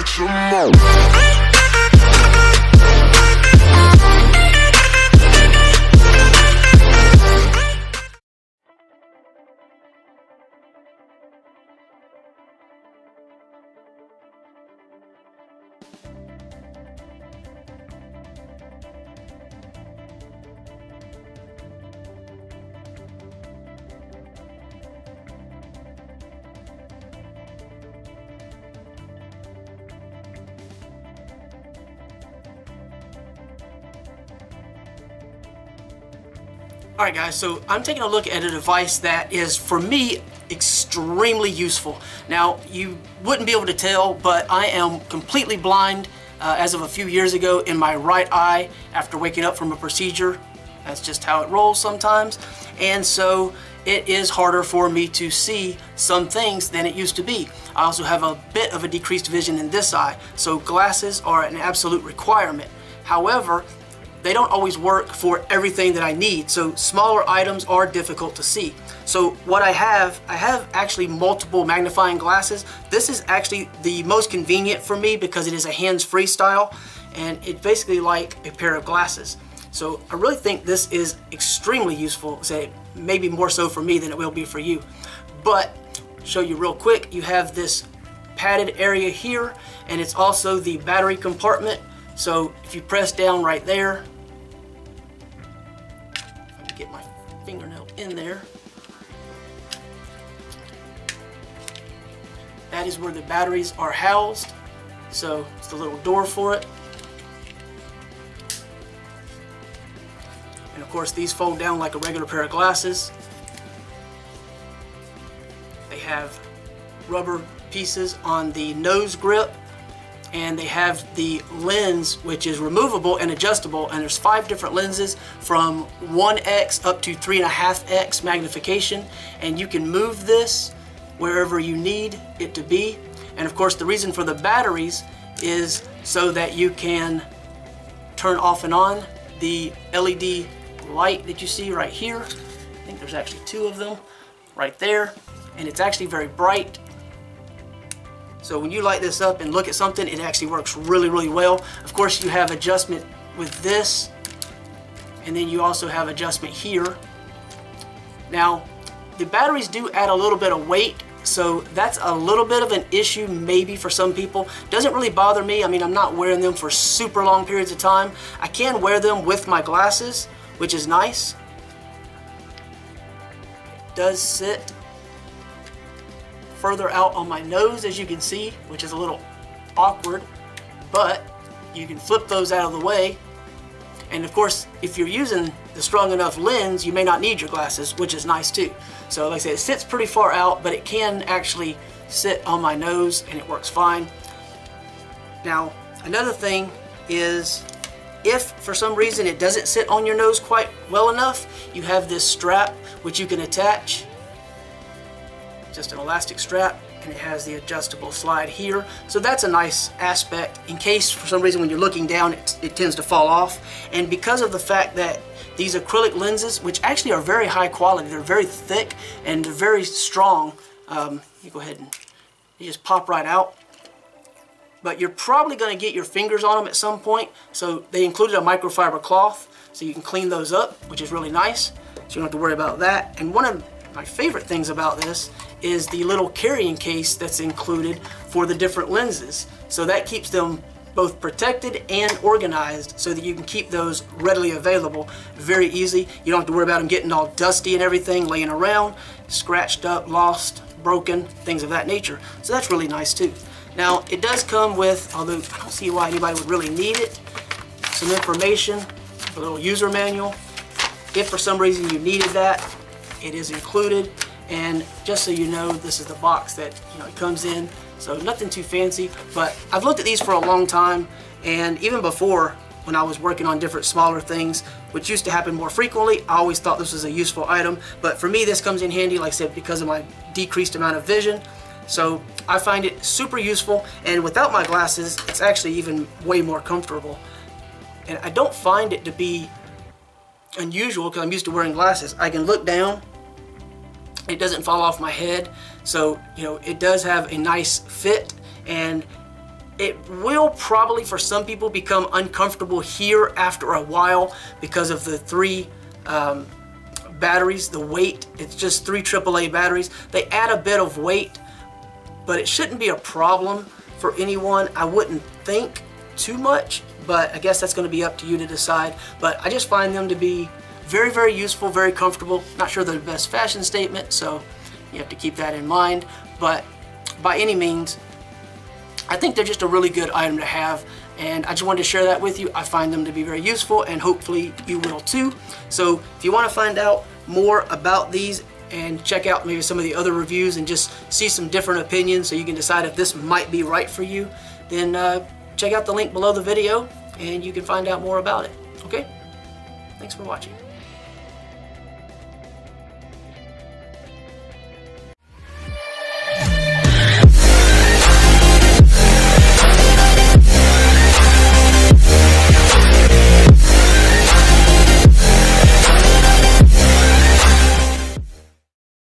get your mouth. Alright guys, so I'm taking a look at a device that is, for me, extremely useful. Now, you wouldn't be able to tell, but I am completely blind uh, as of a few years ago in my right eye after waking up from a procedure. That's just how it rolls sometimes. And so it is harder for me to see some things than it used to be. I also have a bit of a decreased vision in this eye, so glasses are an absolute requirement. However, they don't always work for everything that I need. So smaller items are difficult to see. So what I have, I have actually multiple magnifying glasses. This is actually the most convenient for me because it is a hands-free style and it's basically like a pair of glasses. So I really think this is extremely useful, say maybe more so for me than it will be for you. But show you real quick, you have this padded area here and it's also the battery compartment so if you press down right there, if I can get my fingernail in there, that is where the batteries are housed. So it's the little door for it. And of course these fold down like a regular pair of glasses. They have rubber pieces on the nose grip and they have the lens which is removable and adjustable and there's five different lenses from 1x up to 3.5x magnification and you can move this wherever you need it to be. And of course the reason for the batteries is so that you can turn off and on the LED light that you see right here. I think there's actually two of them right there and it's actually very bright so when you light this up and look at something, it actually works really, really well. Of course, you have adjustment with this, and then you also have adjustment here. Now, the batteries do add a little bit of weight, so that's a little bit of an issue maybe for some people. Doesn't really bother me. I mean, I'm not wearing them for super long periods of time. I can wear them with my glasses, which is nice. It does sit further out on my nose as you can see which is a little awkward but you can flip those out of the way. And of course if you're using the strong enough lens you may not need your glasses which is nice too. So like I said it sits pretty far out but it can actually sit on my nose and it works fine. Now another thing is if for some reason it doesn't sit on your nose quite well enough you have this strap which you can attach just an elastic strap and it has the adjustable slide here. So that's a nice aspect. In case for some reason when you're looking down it, it, tends to fall off. And because of the fact that these acrylic lenses which actually are very high quality they're very thick and they're very strong um, you go ahead and you just pop right out. But you're probably going to get your fingers on them at some point. So they included a microfiber cloth so you can clean those up which is really nice. So you don't have to worry about that. And one of my favorite things about this is the little carrying case that's included for the different lenses. So that keeps them both protected and organized so that you can keep those readily available very easy. You don't have to worry about them getting all dusty and everything laying around, scratched up, lost, broken, things of that nature. So that's really nice too. Now it does come with, although I don't see why anybody would really need it, some information, a little user manual. If for some reason you needed that, it is included. And just so you know this is the box that you know it comes in. So nothing too fancy but I've looked at these for a long time. And even before when I was working on different smaller things which used to happen more frequently I always thought this was a useful item. But for me this comes in handy like I said because of my decreased amount of vision. So I find it super useful. And without my glasses it's actually even way more comfortable. And I don't find it to be unusual because I'm used to wearing glasses. I can look down it doesn't fall off my head so you know it does have a nice fit and it will probably for some people become uncomfortable here after a while because of the three um, batteries, the weight. It's just three AAA batteries. They add a bit of weight, but it shouldn't be a problem for anyone. I wouldn't think too much, but I guess that's going to be up to you to decide. But I just find them to be very, very useful, very comfortable. Not sure they're the best fashion statement, so you have to keep that in mind. But by any means, I think they're just a really good item to have and I just wanted to share that with you. I find them to be very useful and hopefully you will too. So if you want to find out more about these and check out maybe some of the other reviews and just see some different opinions so you can decide if this might be right for you, then uh, check out the link below the video and you can find out more about it. Okay? Thanks for watching.